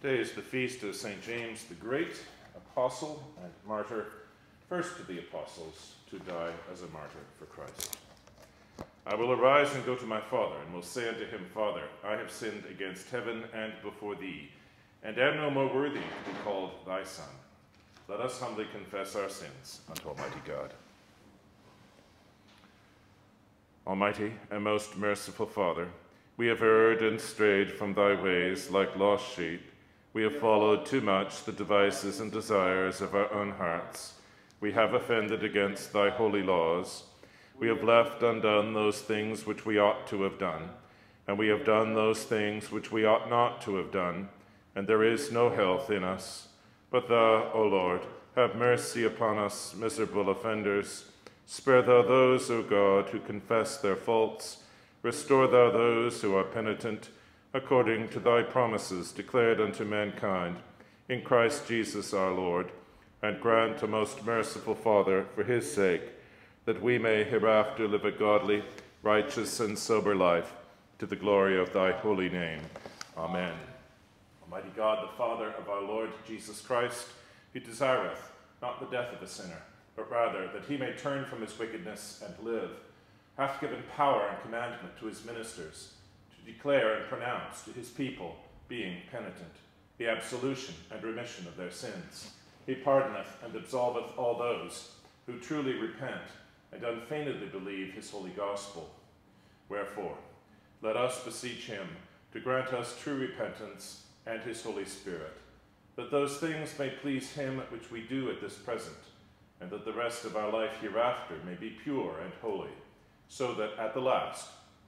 Today is the feast of St. James the Great, apostle and martyr, first of the apostles to die as a martyr for Christ. I will arise and go to my father, and will say unto him, Father, I have sinned against heaven and before thee, and am no more worthy to be called thy son. Let us humbly confess our sins unto Almighty God. Almighty and most merciful Father, we have erred and strayed from thy ways like lost sheep. We have followed too much the devices and desires of our own hearts. We have offended against thy holy laws. We have left undone those things which we ought to have done, and we have done those things which we ought not to have done, and there is no health in us. But thou, O Lord, have mercy upon us, miserable offenders. Spare thou those, O God, who confess their faults. Restore thou those who are penitent according to thy promises declared unto mankind in Christ Jesus our Lord, and grant, O most merciful Father, for his sake, that we may hereafter live a godly, righteous, and sober life, to the glory of thy holy name. Amen. Almighty God, the Father of our Lord Jesus Christ, who desireth not the death of a sinner, but rather that he may turn from his wickedness and live, hath given power and commandment to his ministers, declare and pronounce to his people, being penitent, the absolution and remission of their sins. He pardoneth and absolveth all those who truly repent and unfeignedly believe his holy gospel. Wherefore, let us beseech him to grant us true repentance and his Holy Spirit, that those things may please him which we do at this present, and that the rest of our life hereafter may be pure and holy, so that at the last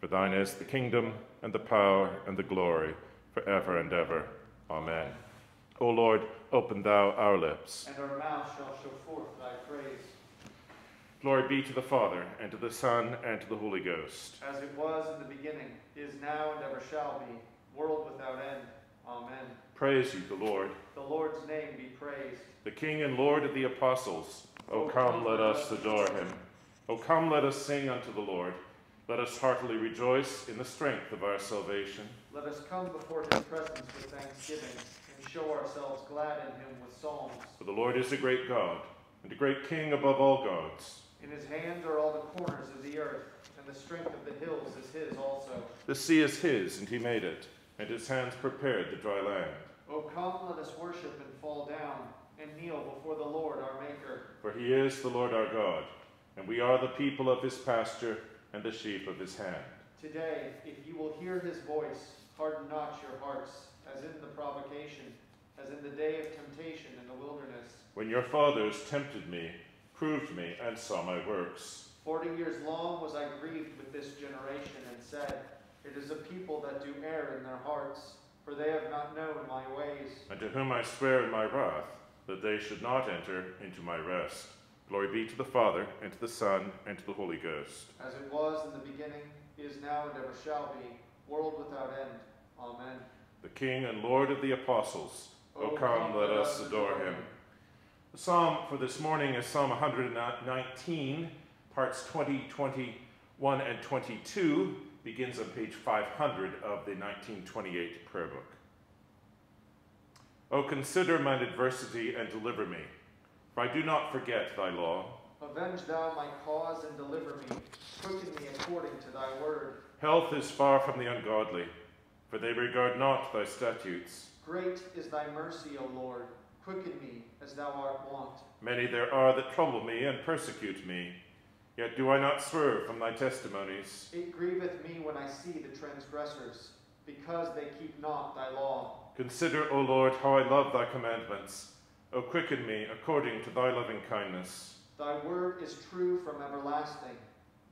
For thine is the kingdom, and the power, and the glory, forever and ever. Amen. O Lord, open thou our lips. And our mouth shall show forth thy praise. Glory be to the Father, and to the Son, and to the Holy Ghost. As it was in the beginning, is now, and ever shall be, world without end. Amen. Praise you, the Lord. The Lord's name be praised. The King and Lord of the apostles. O come, let us adore him. O come, let us sing unto the Lord. Let us heartily rejoice in the strength of our salvation. Let us come before his presence with thanksgiving, and show ourselves glad in him with psalms. For the Lord is a great God, and a great King above all gods. In his hand are all the corners of the earth, and the strength of the hills is his also. The sea is his, and he made it, and his hands prepared the dry land. O come, let us worship and fall down, and kneel before the Lord our Maker. For he is the Lord our God, and we are the people of his pasture and the sheep of his hand. Today, if you will hear his voice, harden not your hearts, as in the provocation, as in the day of temptation in the wilderness. When your fathers tempted me, proved me, and saw my works. Forty years long was I grieved with this generation, and said, It is a people that do err in their hearts, for they have not known my ways. And to whom I swear in my wrath, that they should not enter into my rest. Glory be to the Father, and to the Son, and to the Holy Ghost. As it was in the beginning, is now, and ever shall be, world without end. Amen. The King and Lord of the apostles, oh, oh, O come, let us adore him. The psalm for this morning is Psalm 119, parts 20, 21, and 22, begins on page 500 of the 1928 prayer book. O consider mine adversity and deliver me, for I do not forget thy law. Avenge thou my cause and deliver me. Quicken me according to thy word. Health is far from the ungodly, for they regard not thy statutes. Great is thy mercy, O Lord. Quicken me as thou art wont. Many there are that trouble me and persecute me. Yet do I not swerve from thy testimonies. It grieveth me when I see the transgressors, because they keep not thy law. Consider, O Lord, how I love thy commandments. O quicken me according to thy loving kindness. Thy word is true from everlasting.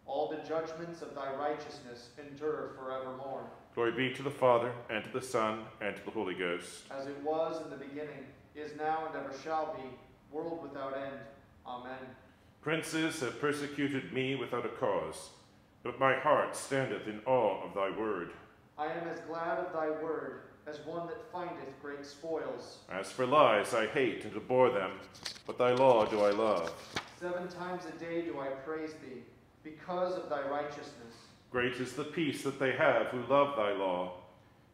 All the judgments of thy righteousness endure forevermore. Glory be to the Father, and to the Son, and to the Holy Ghost. As it was in the beginning, is now, and ever shall be, world without end. Amen. Princes have persecuted me without a cause, but my heart standeth in awe of thy word. I am as glad of thy word as one that findeth great spoils. As for lies, I hate and abhor them, but thy law do I love. Seven times a day do I praise thee, because of thy righteousness. Great is the peace that they have who love thy law,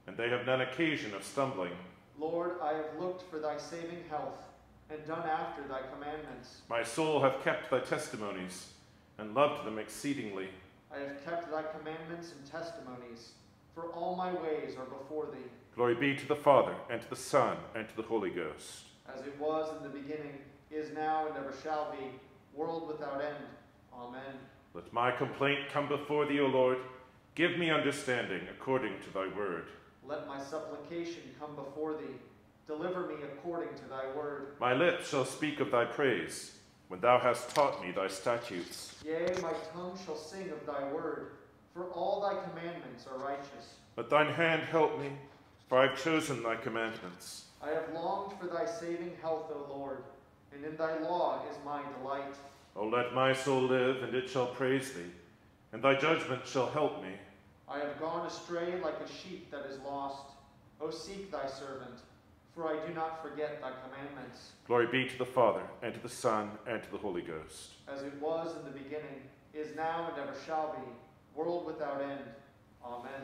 and they have none occasion of stumbling. Lord, I have looked for thy saving health, and done after thy commandments. My soul hath kept thy testimonies, and loved them exceedingly. I have kept thy commandments and testimonies, for all my ways are before thee. Glory be to the Father, and to the Son, and to the Holy Ghost. As it was in the beginning, is now, and ever shall be, world without end. Amen. Let my complaint come before thee, O Lord. Give me understanding according to thy word. Let my supplication come before thee. Deliver me according to thy word. My lips shall speak of thy praise, when thou hast taught me thy statutes. Yea, my tongue shall sing of thy word, for all thy commandments are righteous. Let thine hand help me, for I have chosen thy commandments. I have longed for thy saving health, O Lord, and in thy law is my delight. O let my soul live, and it shall praise thee, and thy judgment shall help me. I have gone astray like a sheep that is lost. O seek thy servant, for I do not forget thy commandments. Glory be to the Father, and to the Son, and to the Holy Ghost. As it was in the beginning, is now, and ever shall be, world without end. Amen.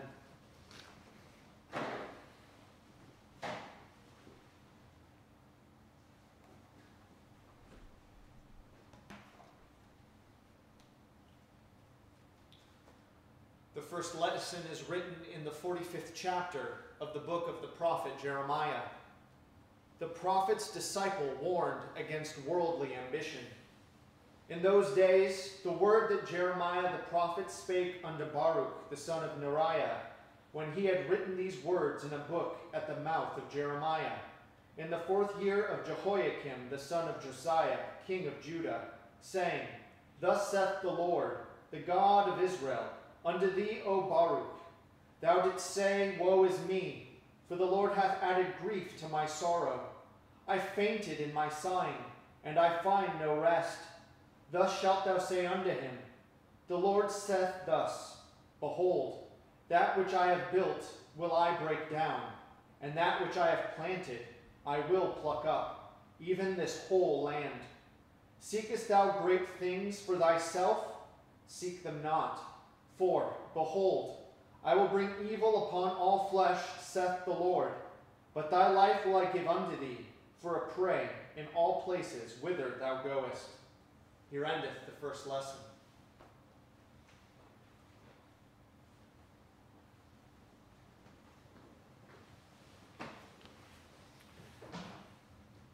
The first lesson is written in the 45th chapter of the book of the prophet Jeremiah. The prophet's disciple warned against worldly ambition. In those days, the word that Jeremiah the prophet spake unto Baruch the son of Neriah, when he had written these words in a book at the mouth of Jeremiah, in the fourth year of Jehoiakim the son of Josiah, king of Judah, saying, Thus saith the Lord, the God of Israel, unto thee, O Baruch, thou didst say, Woe is me, for the Lord hath added grief to my sorrow. I fainted in my sighing, and I find no rest. Thus shalt thou say unto him, The Lord saith thus, Behold, that which I have built will I break down, and that which I have planted I will pluck up, even this whole land. Seekest thou great things for thyself? Seek them not. For, behold, I will bring evil upon all flesh, saith the Lord. But thy life will I give unto thee for a prey in all places whither thou goest. Here endeth the first lesson.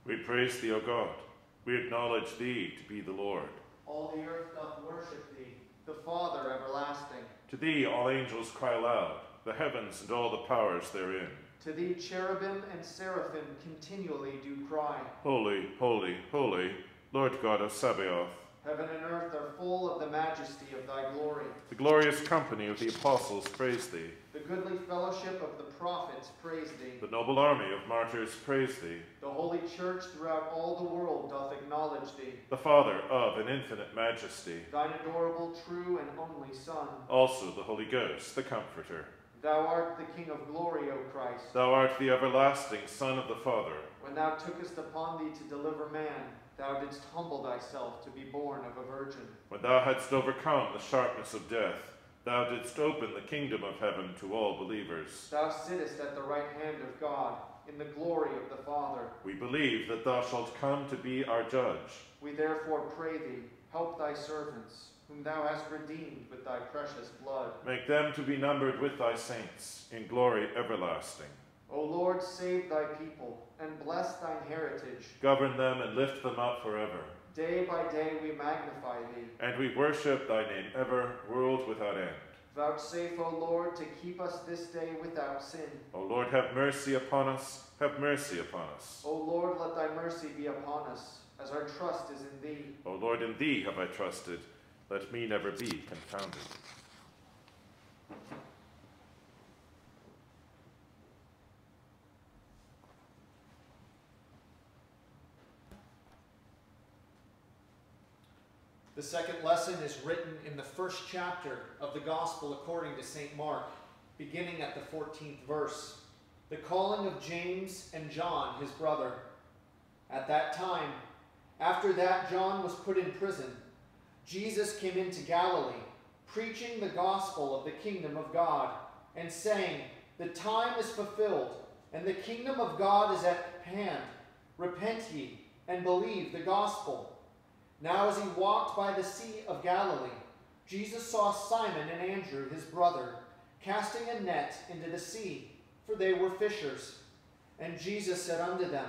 We praise thee, O God. We acknowledge thee to be the Lord. All the earth doth worship thee, the Father everlasting. To thee all angels cry aloud, the heavens and all the powers therein. To thee cherubim and seraphim continually do cry. Holy, holy, holy, Lord God of Sabaoth. Heaven and earth are full of the majesty of thy glory. The glorious company of the apostles praise thee. The goodly fellowship of the prophets praise thee. The noble army of martyrs praise thee. The holy church throughout all the world doth acknowledge thee. The Father of an infinite majesty. Thine adorable, true, and only Son. Also the Holy Ghost, the Comforter. Thou art the King of glory, O Christ. Thou art the everlasting Son of the Father. When thou tookest upon thee to deliver man, thou didst humble thyself to be born of a virgin. When thou hadst overcome the sharpness of death, thou didst open the kingdom of heaven to all believers. Thou sittest at the right hand of God, in the glory of the Father. We believe that thou shalt come to be our judge. We therefore pray thee, help thy servants, whom thou hast redeemed with thy precious blood. Make them to be numbered with thy saints in glory everlasting. O Lord, save thy people, and bless thine heritage. Govern them and lift them up forever. Day by day we magnify thee. And we worship thy name ever, world without end. Vouchsafe, O Lord, to keep us this day without sin. O Lord, have mercy upon us, have mercy upon us. O Lord, let thy mercy be upon us, as our trust is in thee. O Lord, in thee have I trusted. Let me never be confounded. The second lesson is written in the first chapter of the Gospel according to St. Mark, beginning at the 14th verse. The calling of James and John, his brother. At that time, after that John was put in prison, Jesus came into Galilee, preaching the gospel of the kingdom of God, and saying, The time is fulfilled, and the kingdom of God is at hand. Repent ye, and believe the gospel. Now, as he walked by the Sea of Galilee, Jesus saw Simon and Andrew, his brother, casting a net into the sea, for they were fishers. And Jesus said unto them,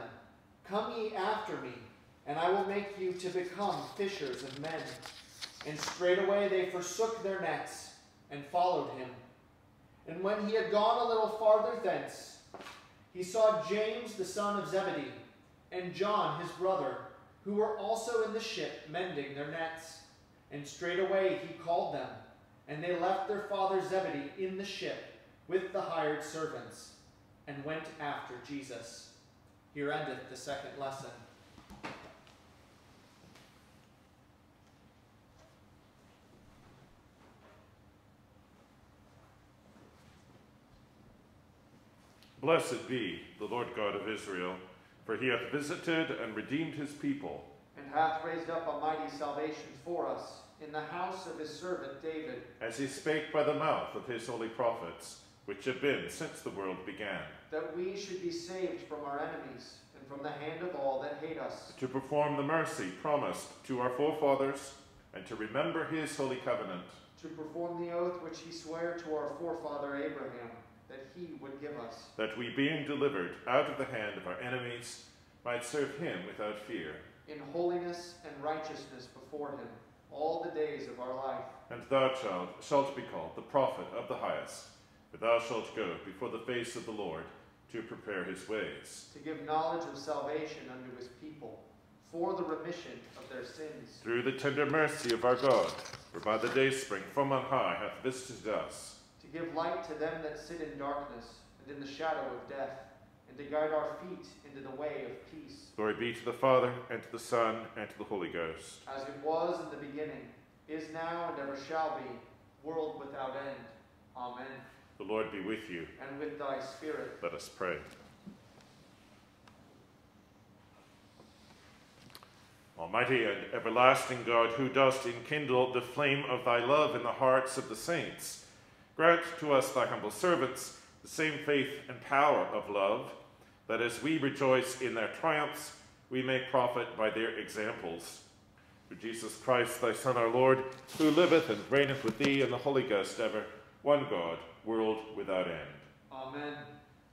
Come ye after me, and I will make you to become fishers of men. And straightway they forsook their nets and followed him. And when he had gone a little farther thence, he saw James the son of Zebedee, and John his brother, who were also in the ship mending their nets. And straightway he called them, and they left their father Zebedee in the ship with the hired servants, and went after Jesus. Here endeth the second lesson. Blessed be the Lord God of Israel for he hath visited and redeemed his people, and hath raised up a mighty salvation for us in the house of his servant David. As he spake by the mouth of his holy prophets, which have been since the world began. That we should be saved from our enemies, and from the hand of all that hate us. To perform the mercy promised to our forefathers, and to remember his holy covenant. To perform the oath which he sware to our forefather Abraham that he would give us. That we, being delivered out of the hand of our enemies, might serve him without fear. In holiness and righteousness before him, all the days of our life. And thou, child, shalt be called the prophet of the highest, for thou shalt go before the face of the Lord to prepare his ways. To give knowledge of salvation unto his people, for the remission of their sins. Through the tender mercy of our God, whereby the dayspring from on high hath visited us give light to them that sit in darkness and in the shadow of death, and to guide our feet into the way of peace. Glory be to the Father, and to the Son, and to the Holy Ghost. As it was in the beginning, is now, and ever shall be, world without end. Amen. The Lord be with you. And with thy spirit. Let us pray. Almighty and everlasting God, who dost enkindle the flame of thy love in the hearts of the saints, Grant to us, thy humble servants, the same faith and power of love, that as we rejoice in their triumphs, we may profit by their examples. Through Jesus Christ, thy Son, our Lord, who liveth and reigneth with thee in the Holy Ghost ever, one God, world without end. Amen.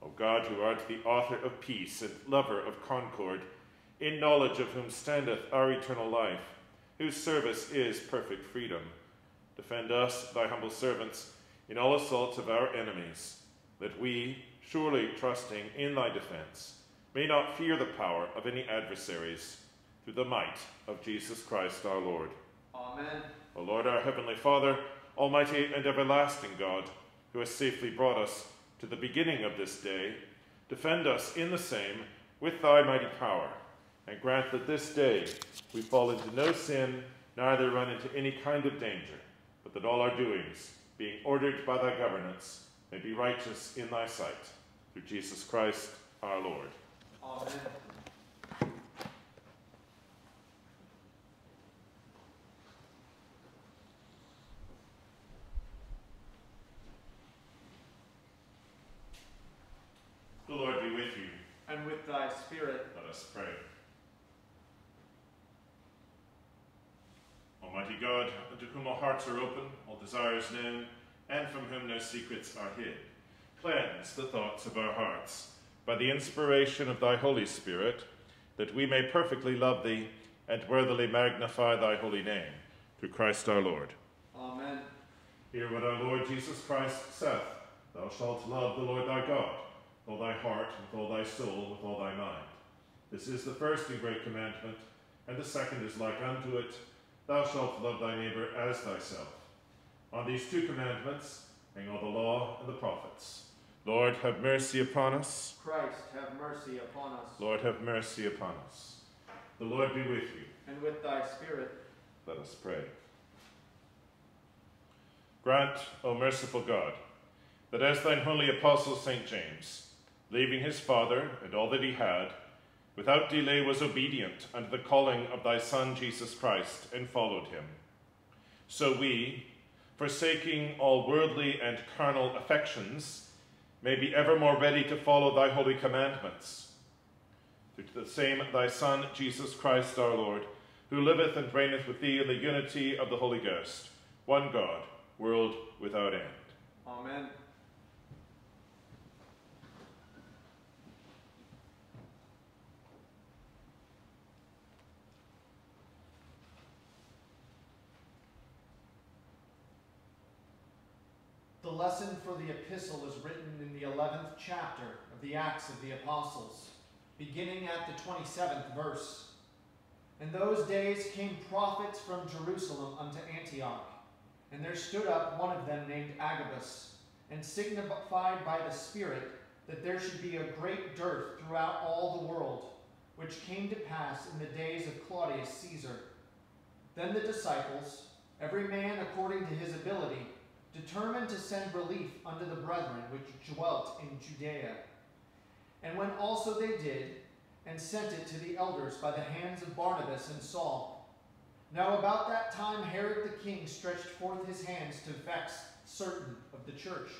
O God, who art the author of peace and lover of concord, in knowledge of whom standeth our eternal life, whose service is perfect freedom, defend us, thy humble servants, in all assaults of our enemies, that we, surely trusting in thy defense, may not fear the power of any adversaries, through the might of Jesus Christ our Lord. Amen. O Lord, our heavenly Father, almighty and everlasting God, who has safely brought us to the beginning of this day, defend us in the same with thy mighty power, and grant that this day we fall into no sin, neither run into any kind of danger, but that all our doings being ordered by thy governance, may be righteous in thy sight. Through Jesus Christ our Lord. Amen. The Lord be with you. And with thy spirit. Let us pray. Almighty God, unto whom all hearts are open, all desires known, and from whom no secrets are hid, cleanse the thoughts of our hearts by the inspiration of thy Holy Spirit, that we may perfectly love thee and worthily magnify thy holy name, through Christ our Lord. Amen. Hear what our Lord Jesus Christ saith, Thou shalt love the Lord thy God, with all thy heart, with all thy soul, with all thy mind. This is the first and great commandment, and the second is like unto it, Thou shalt love thy neighbor as thyself. On these two commandments hang all the law and the prophets. Lord, have mercy upon us. Christ, have mercy upon us. Lord, have mercy upon us. The Lord be with you. And with thy spirit. Let us pray. Grant, O merciful God, that as thine holy apostle St. James, leaving his father and all that he had, without delay was obedient unto the calling of thy Son Jesus Christ and followed him. So we, forsaking all worldly and carnal affections, may be ever more ready to follow thy holy commandments. Through the same thy Son, Jesus Christ our Lord, who liveth and reigneth with thee in the unity of the Holy Ghost, one God, world without end. Amen. Lesson for the epistle is written in the 11th chapter of the Acts of the Apostles, beginning at the 27th verse. In those days came prophets from Jerusalem unto Antioch, and there stood up one of them named Agabus, and signified by the Spirit that there should be a great dearth throughout all the world, which came to pass in the days of Claudius Caesar. Then the disciples, every man according to his ability, determined to send relief unto the brethren which dwelt in Judea. And when also they did, and sent it to the elders by the hands of Barnabas and Saul. Now about that time Herod the king stretched forth his hands to vex certain of the church.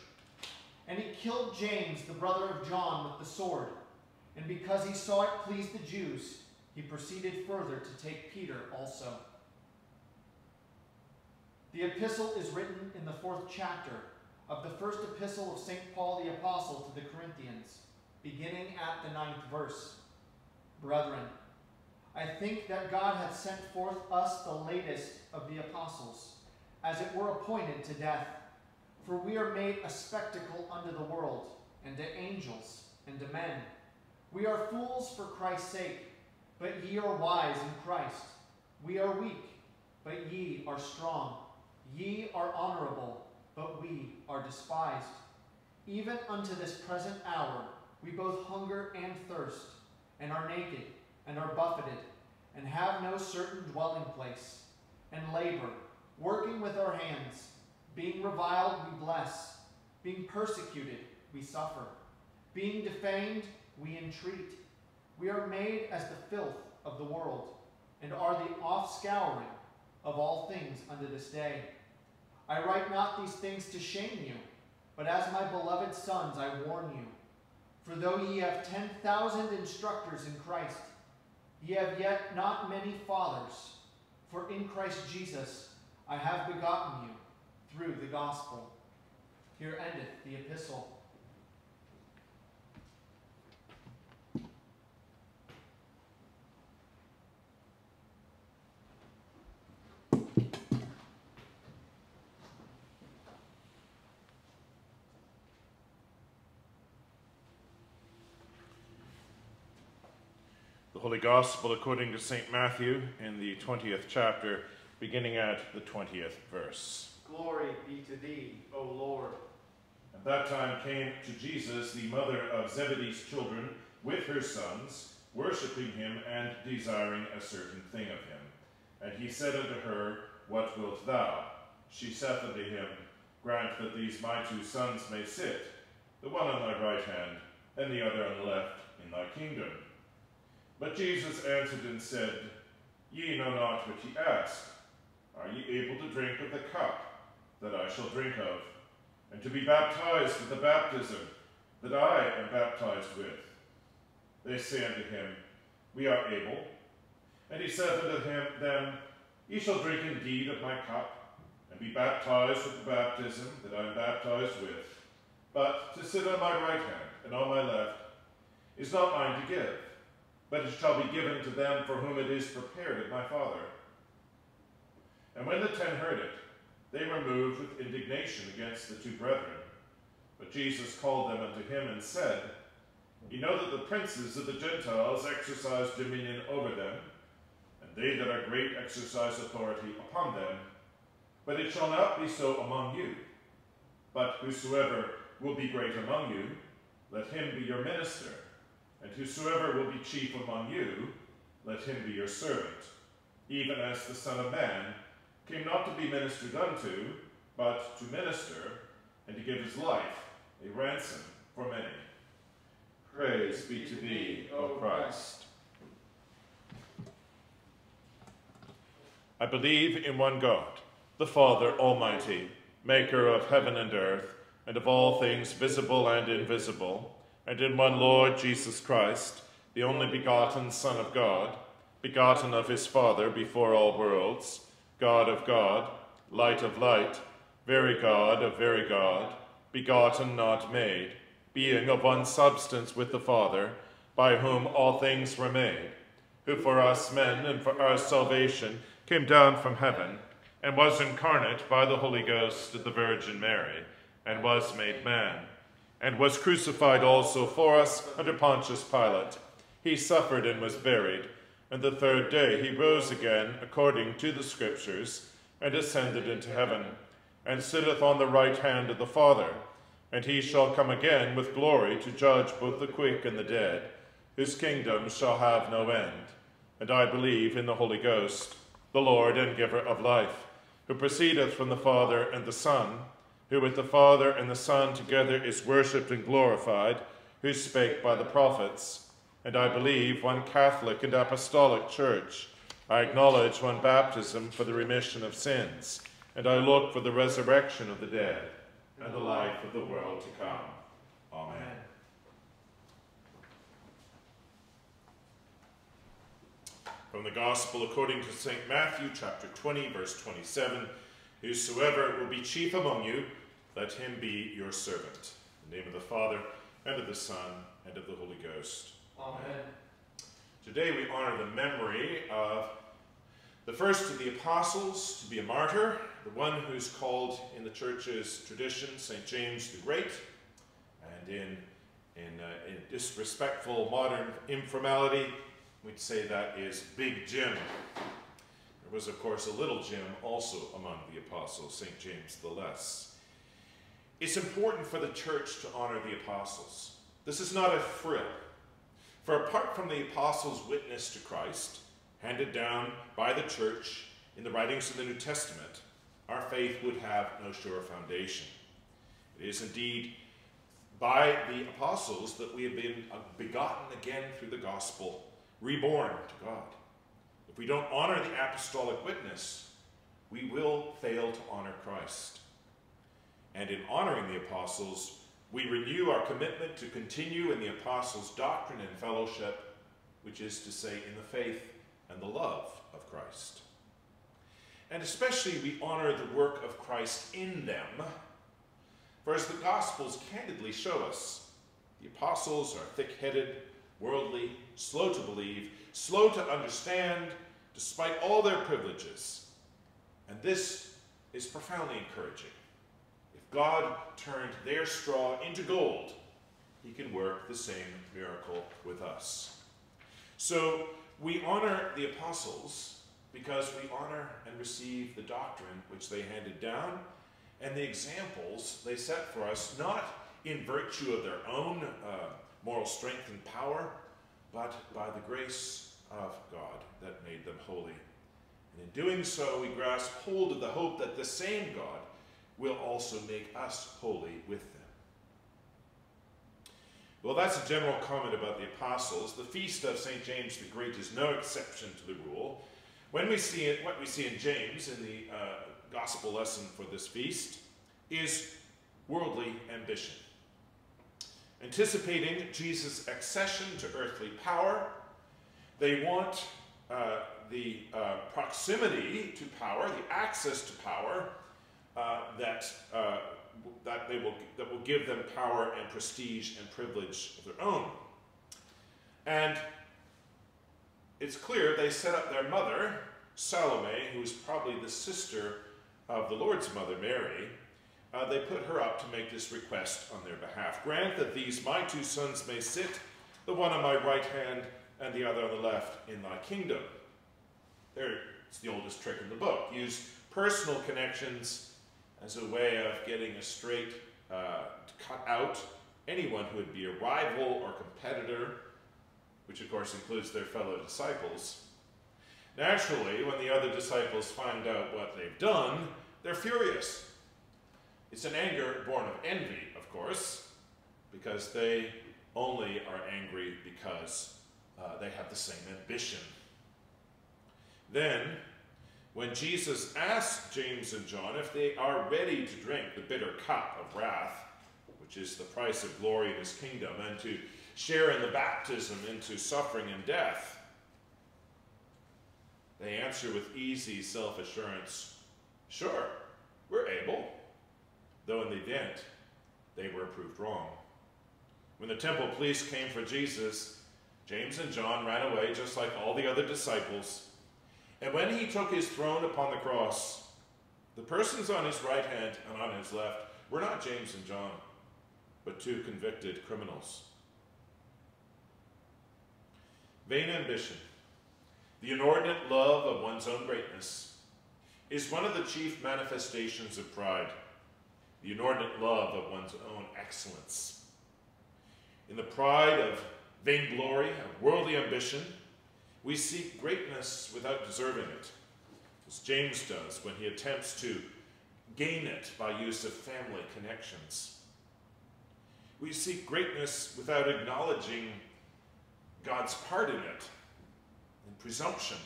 And he killed James, the brother of John, with the sword. And because he saw it pleased the Jews, he proceeded further to take Peter also. The epistle is written in the fourth chapter of the first epistle of St. Paul the Apostle to the Corinthians, beginning at the ninth verse. Brethren, I think that God hath sent forth us the latest of the apostles, as it were appointed to death. For we are made a spectacle unto the world, and to angels, and to men. We are fools for Christ's sake, but ye are wise in Christ. We are weak, but ye are strong. Ye are honorable, but we are despised. Even unto this present hour we both hunger and thirst, and are naked, and are buffeted, and have no certain dwelling place, and labor, working with our hands. Being reviled, we bless. Being persecuted, we suffer. Being defamed, we entreat. We are made as the filth of the world, and are the offscouring of all things unto this day. I write not these things to shame you, but as my beloved sons I warn you. For though ye have ten thousand instructors in Christ, ye have yet not many fathers. For in Christ Jesus I have begotten you through the gospel. Here endeth the epistle. Holy Gospel according to St. Matthew in the 20th chapter, beginning at the 20th verse. Glory be to thee, O Lord. At that time came to Jesus the mother of Zebedee's children with her sons, worshipping him and desiring a certain thing of him. And he said unto her, What wilt thou? She saith unto him, Grant that these my two sons may sit, the one on thy right hand, and the other on the left, in thy kingdom. But Jesus answered and said, Ye know not what ye ask. Are ye able to drink of the cup that I shall drink of, and to be baptized with the baptism that I am baptized with? They say unto him, We are able. And he saith unto him, Then ye shall drink indeed of my cup, and be baptized with the baptism that I am baptized with. But to sit on my right hand and on my left is not mine to give, but it shall be given to them for whom it is prepared of my Father. And when the ten heard it, they were moved with indignation against the two brethren. But Jesus called them unto him and said, Ye know that the princes of the Gentiles exercise dominion over them, and they that are great exercise authority upon them. But it shall not be so among you. But whosoever will be great among you, let him be your minister. And whosoever will be chief among you, let him be your servant. even as the Son of Man came not to be ministered unto, but to minister, and to give his life a ransom for many. Praise be to thee, O Christ. I believe in one God, the Father Almighty, maker of heaven and earth, and of all things visible and invisible, and in one Lord Jesus Christ, the only begotten Son of God, begotten of his Father before all worlds, God of God, light of light, very God of very God, begotten, not made, being of one substance with the Father, by whom all things were made, who for us men and for our salvation came down from heaven, and was incarnate by the Holy Ghost of the Virgin Mary, and was made man, and was crucified also for us under Pontius Pilate. He suffered and was buried, and the third day he rose again according to the Scriptures, and ascended into heaven, and sitteth on the right hand of the Father. And he shall come again with glory to judge both the quick and the dead, whose kingdom shall have no end. And I believe in the Holy Ghost, the Lord and giver of life, who proceedeth from the Father and the Son, who with the Father and the Son together is worshipped and glorified, who spake by the prophets. And I believe one Catholic and Apostolic Church. I acknowledge one baptism for the remission of sins, and I look for the resurrection of the dead and the life of the world to come. Amen. From the Gospel according to St. Matthew, chapter 20, verse 27 Whosoever will be chief among you, let him be your servant. In the name of the Father, and of the Son, and of the Holy Ghost. Amen. Today we honor the memory of the first of the apostles to be a martyr, the one who's called in the church's tradition St. James the Great, and in, in, uh, in disrespectful modern informality, we'd say that is Big Jim. There was, of course, a little Jim also among the apostles, St. James the Less. It's important for the church to honor the apostles. This is not a frill. For apart from the apostles' witness to Christ, handed down by the church in the writings of the New Testament, our faith would have no sure foundation. It is indeed by the apostles that we have been uh, begotten again through the gospel, reborn to God. If we don't honor the apostolic witness, we will fail to honor Christ. And in honoring the apostles, we renew our commitment to continue in the apostles' doctrine and fellowship, which is to say, in the faith and the love of Christ. And especially we honor the work of Christ in them, for as the Gospels candidly show us, the apostles are thick headed, worldly, slow to believe, slow to understand, despite all their privileges. And this is profoundly encouraging. God turned their straw into gold, he can work the same miracle with us. So we honor the apostles because we honor and receive the doctrine which they handed down and the examples they set for us, not in virtue of their own uh, moral strength and power, but by the grace of God that made them holy. And in doing so, we grasp hold of the hope that the same God will also make us holy with them. Well, that's a general comment about the apostles. The feast of St. James the Great is no exception to the rule. When we see it, what we see in James in the uh, gospel lesson for this feast is worldly ambition. Anticipating Jesus' accession to earthly power, they want uh, the uh, proximity to power, the access to power, uh, that, uh, that, they will, that will give them power and prestige and privilege of their own. And it's clear they set up their mother, Salome, who is probably the sister of the Lord's mother, Mary, uh, they put her up to make this request on their behalf. Grant that these my two sons may sit, the one on my right hand and the other on the left, in thy kingdom. There, it's the oldest trick in the book. Use personal connections as a way of getting a straight uh, cut out anyone who would be a rival or competitor, which of course includes their fellow disciples. Naturally, when the other disciples find out what they've done, they're furious. It's an anger born of envy, of course, because they only are angry because uh, they have the same ambition. Then, when Jesus asks James and John if they are ready to drink the bitter cup of wrath, which is the price of glory in his kingdom, and to share in the baptism into suffering and death, they answer with easy self assurance Sure, we're able, though in the event they were proved wrong. When the temple police came for Jesus, James and John ran away just like all the other disciples. And when he took his throne upon the cross, the persons on his right hand and on his left were not James and John, but two convicted criminals. Vain ambition, the inordinate love of one's own greatness, is one of the chief manifestations of pride, the inordinate love of one's own excellence. In the pride of vainglory, of worldly ambition, we seek greatness without deserving it, as James does when he attempts to gain it by use of family connections. We seek greatness without acknowledging God's part in it, in presumption,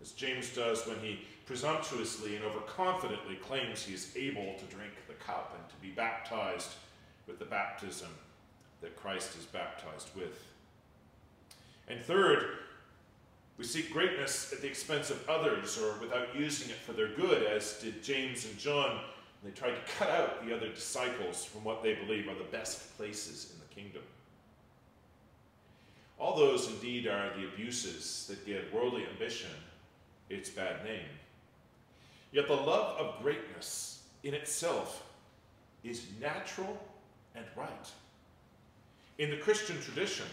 as James does when he presumptuously and overconfidently claims he is able to drink the cup and to be baptized with the baptism that Christ is baptized with. And third, we seek greatness at the expense of others or without using it for their good, as did James and John. They tried to cut out the other disciples from what they believe are the best places in the kingdom. All those indeed are the abuses that give worldly ambition its bad name. Yet the love of greatness in itself is natural and right. In the Christian tradition,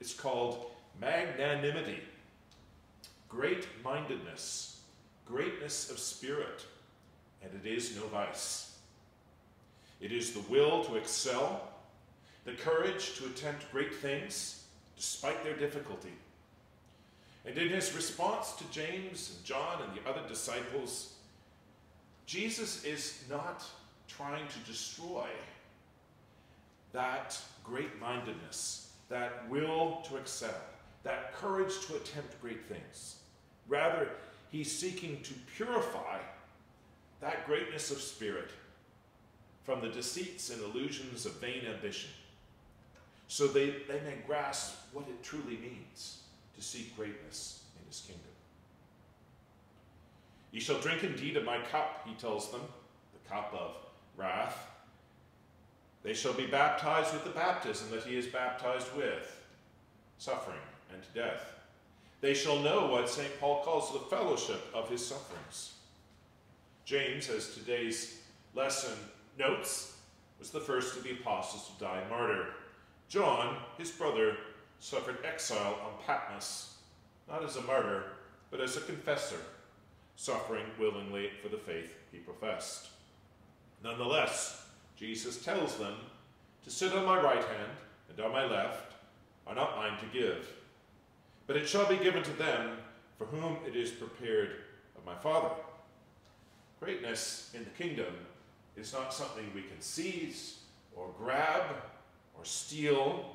it's called magnanimity, great mindedness, greatness of spirit, and it is no vice. It is the will to excel, the courage to attempt great things despite their difficulty. And in his response to James and John and the other disciples, Jesus is not trying to destroy that great mindedness, that will to excel, that courage to attempt great things. Rather, he's seeking to purify that greatness of spirit from the deceits and illusions of vain ambition, so they, they may grasp what it truly means to seek greatness in his kingdom. Ye shall drink indeed of my cup, he tells them, the cup of wrath, they shall be baptized with the baptism that he is baptized with, suffering and death. They shall know what St. Paul calls the fellowship of his sufferings. James, as today's lesson notes, was the first of the apostles to die martyr. John, his brother, suffered exile on Patmos, not as a martyr, but as a confessor, suffering willingly for the faith he professed. Nonetheless, Jesus tells them to sit on my right hand and on my left are not mine to give, but it shall be given to them for whom it is prepared of my Father. Greatness in the kingdom is not something we can seize or grab or steal,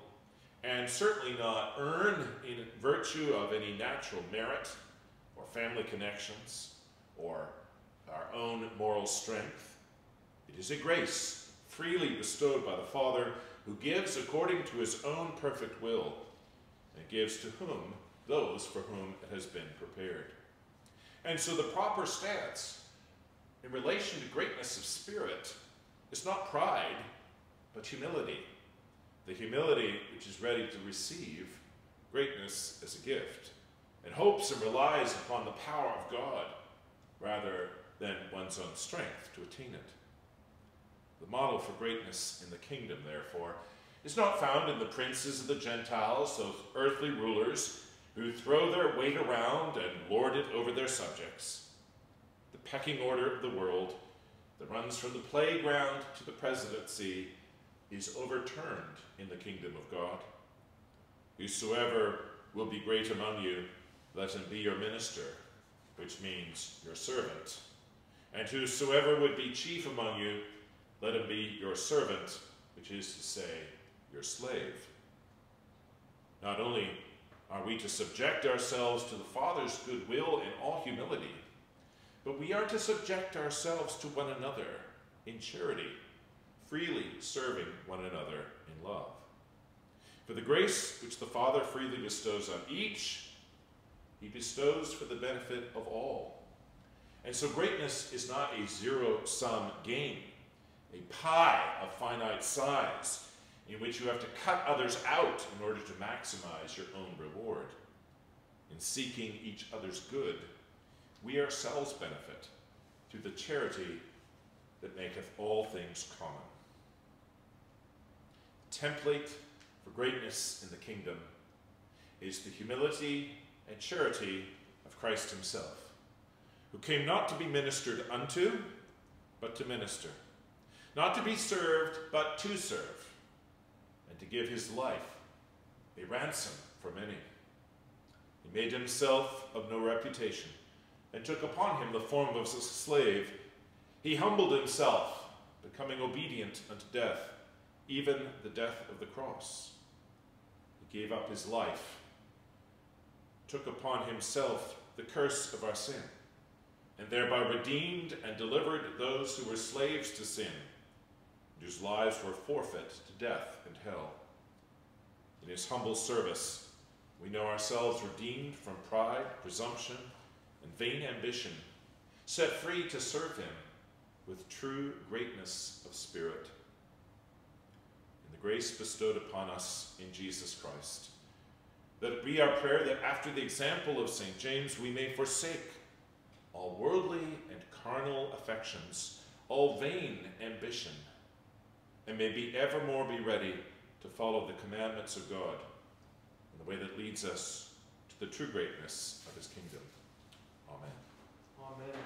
and certainly not earn in virtue of any natural merit or family connections or our own moral strength. It is a grace freely bestowed by the Father, who gives according to his own perfect will, and gives to whom? Those for whom it has been prepared. And so the proper stance in relation to greatness of spirit is not pride, but humility. The humility which is ready to receive greatness as a gift, and hopes and relies upon the power of God rather than one's own strength to attain it. The model for greatness in the kingdom, therefore, is not found in the princes of the Gentiles, those earthly rulers who throw their weight around and lord it over their subjects. The pecking order of the world that runs from the playground to the presidency is overturned in the kingdom of God. Whosoever will be great among you let him be your minister, which means your servant. And whosoever would be chief among you, let him be your servant, which is to say, your slave. Not only are we to subject ourselves to the Father's good will in all humility, but we are to subject ourselves to one another in charity, freely serving one another in love. For the grace which the Father freely bestows on each, he bestows for the benefit of all. And so greatness is not a zero sum game, a pie of finite size in which you have to cut others out in order to maximize your own reward. In seeking each other's good, we ourselves benefit through the charity that maketh all things common. Template for greatness in the kingdom is the humility and charity of Christ himself, who came not to be ministered unto, but to minister, not to be served, but to serve, and to give his life a ransom for many. He made himself of no reputation, and took upon him the form of a slave. He humbled himself, becoming obedient unto death, even the death of the cross. He gave up his life took upon himself the curse of our sin, and thereby redeemed and delivered those who were slaves to sin, whose lives were forfeit to death and hell. In his humble service, we know ourselves redeemed from pride, presumption, and vain ambition, set free to serve him with true greatness of spirit. In the grace bestowed upon us in Jesus Christ, that it be our prayer that after the example of St. James, we may forsake all worldly and carnal affections, all vain ambition, and may be evermore be ready to follow the commandments of God in the way that leads us to the true greatness of his kingdom. Amen. Amen.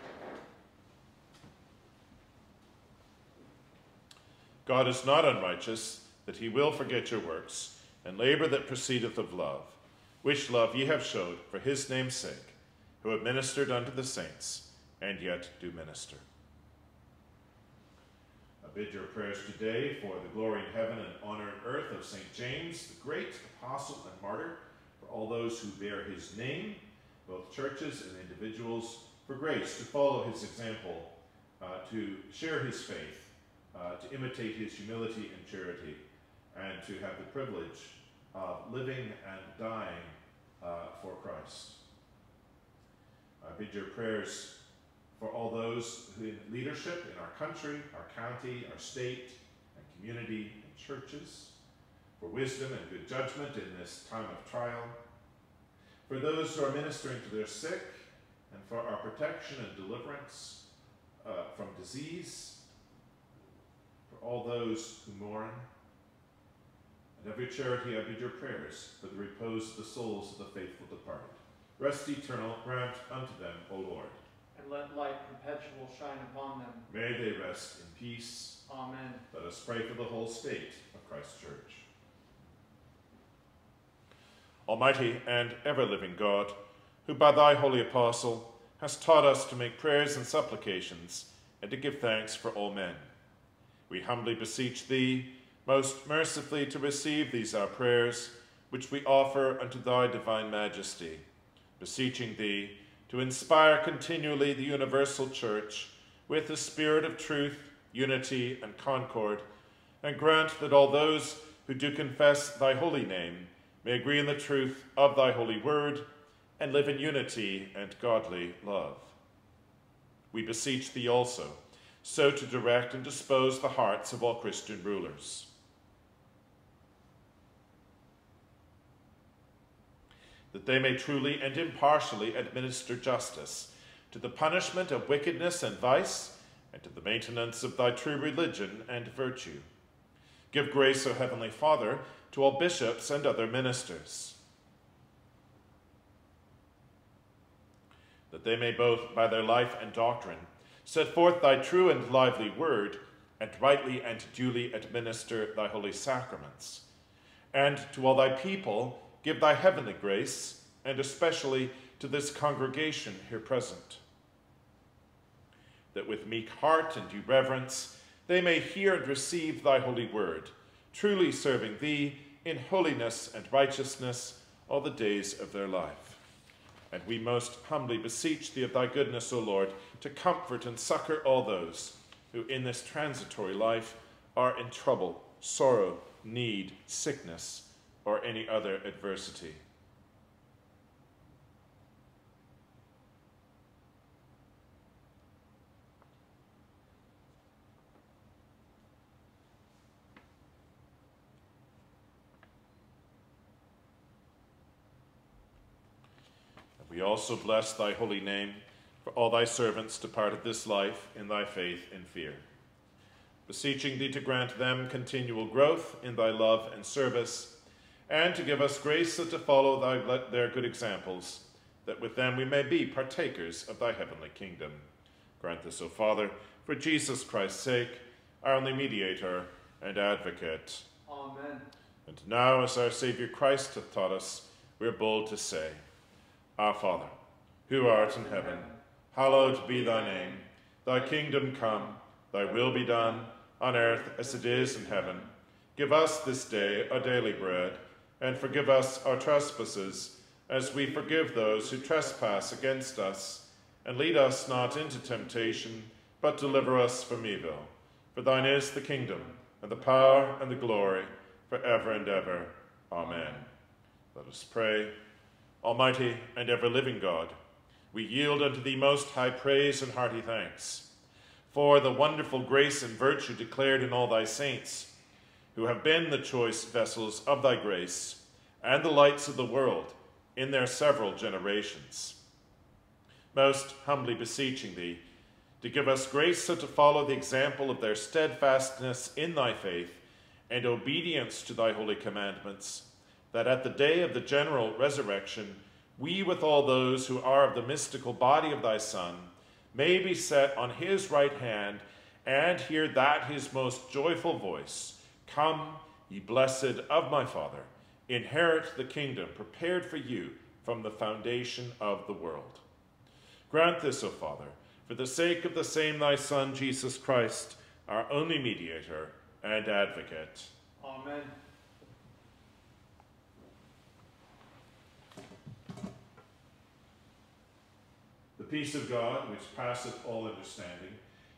God is not unrighteous, that he will forget your works, and labor that proceedeth of love which love ye have showed for his name's sake, who have ministered unto the saints, and yet do minister. I bid your prayers today for the glory in heaven and honor in earth of St. James, the great apostle and martyr, for all those who bear his name, both churches and individuals, for grace to follow his example, uh, to share his faith, uh, to imitate his humility and charity, and to have the privilege of living and dying uh, for Christ. I bid your prayers for all those in leadership in our country, our county, our state, and community and churches, for wisdom and good judgment in this time of trial, for those who are ministering to their sick, and for our protection and deliverance uh, from disease, for all those who mourn, and every charity I bid your prayers for the repose of the souls of the faithful departed. Rest eternal grant unto them, O Lord. And let light perpetual shine upon them. May they rest in peace. Amen. Let us pray for the whole state of Christ's church. Almighty and ever-living God, who by thy holy apostle hast taught us to make prayers and supplications and to give thanks for all men, we humbly beseech thee most mercifully to receive these our prayers, which we offer unto thy divine majesty, beseeching thee to inspire continually the universal church with the spirit of truth, unity, and concord, and grant that all those who do confess thy holy name may agree in the truth of thy holy word and live in unity and godly love. We beseech thee also, so to direct and dispose the hearts of all Christian rulers that they may truly and impartially administer justice to the punishment of wickedness and vice, and to the maintenance of thy true religion and virtue. Give grace, O Heavenly Father, to all bishops and other ministers, that they may both, by their life and doctrine, set forth thy true and lively word, and rightly and duly administer thy holy sacraments. And to all thy people, give thy heavenly grace, and especially to this congregation here present, that with meek heart and due reverence they may hear and receive thy holy word, truly serving thee in holiness and righteousness all the days of their life. And we most humbly beseech thee of thy goodness, O Lord, to comfort and succor all those who in this transitory life are in trouble, sorrow, need, sickness, or any other adversity. We also bless thy holy name for all thy servants departed this life in thy faith and fear. Beseeching thee to grant them continual growth in thy love and service, and to give us grace to follow thy, their good examples, that with them we may be partakers of thy heavenly kingdom. Grant this, O Father, for Jesus Christ's sake, our only mediator and advocate. Amen. And now, as our Saviour Christ hath taught us, we are bold to say, Our Father, who art in heaven, hallowed be thy name. Thy kingdom come, thy will be done, on earth as it is in heaven. Give us this day our daily bread, and forgive us our trespasses, as we forgive those who trespass against us. And lead us not into temptation, but deliver us from evil. For thine is the kingdom, and the power, and the glory, for ever and ever. Amen. Let us pray. Almighty and ever-living God, we yield unto thee most high praise and hearty thanks for the wonderful grace and virtue declared in all thy saints, who have been the choice vessels of thy grace and the lights of the world in their several generations. Most humbly beseeching thee to give us grace so to follow the example of their steadfastness in thy faith and obedience to thy holy commandments, that at the day of the general resurrection we with all those who are of the mystical body of thy Son may be set on his right hand and hear that his most joyful voice, Come, ye blessed of my Father, inherit the kingdom prepared for you from the foundation of the world. Grant this, O Father, for the sake of the same thy Son, Jesus Christ, our only mediator and advocate. Amen. The peace of God, which passeth all understanding,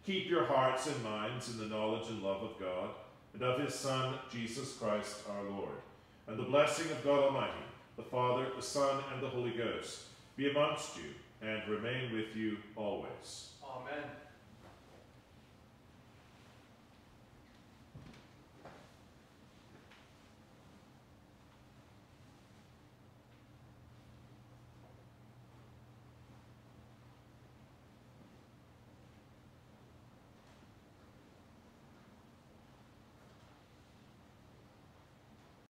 keep your hearts and minds in the knowledge and love of God, and of his Son, Jesus Christ our Lord. And the blessing of God Almighty, the Father, the Son, and the Holy Ghost, be amongst you, and remain with you always. Amen.